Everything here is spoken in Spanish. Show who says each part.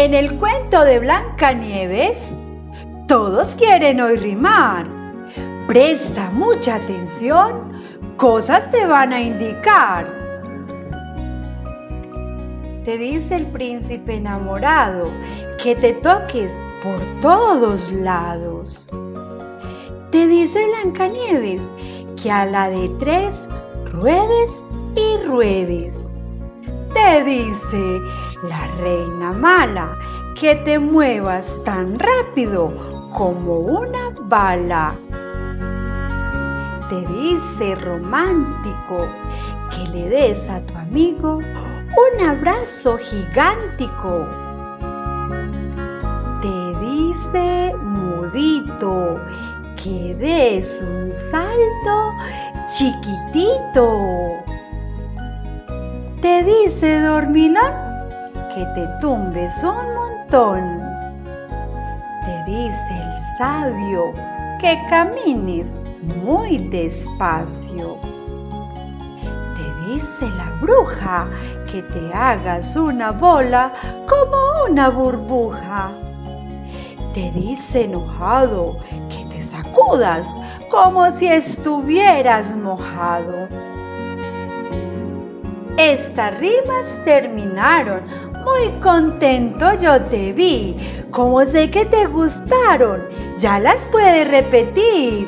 Speaker 1: En el cuento de Blancanieves, todos quieren hoy rimar. Presta mucha atención, cosas te van a indicar. Te dice el príncipe enamorado que te toques por todos lados. Te dice Blancanieves que a la de tres ruedes y ruedes. Te dice la reina mala que te muevas tan rápido como una bala. Te dice romántico que le des a tu amigo un abrazo gigántico. Te dice mudito que des un salto chiquitito. Te dice dormilón que te tumbes un montón. Te dice el sabio que camines muy despacio. Te dice la bruja que te hagas una bola como una burbuja. Te dice enojado que te sacudas como si estuvieras mojado. Estas rimas terminaron. Muy contento yo te vi. Como sé que te gustaron, ya las puedes repetir.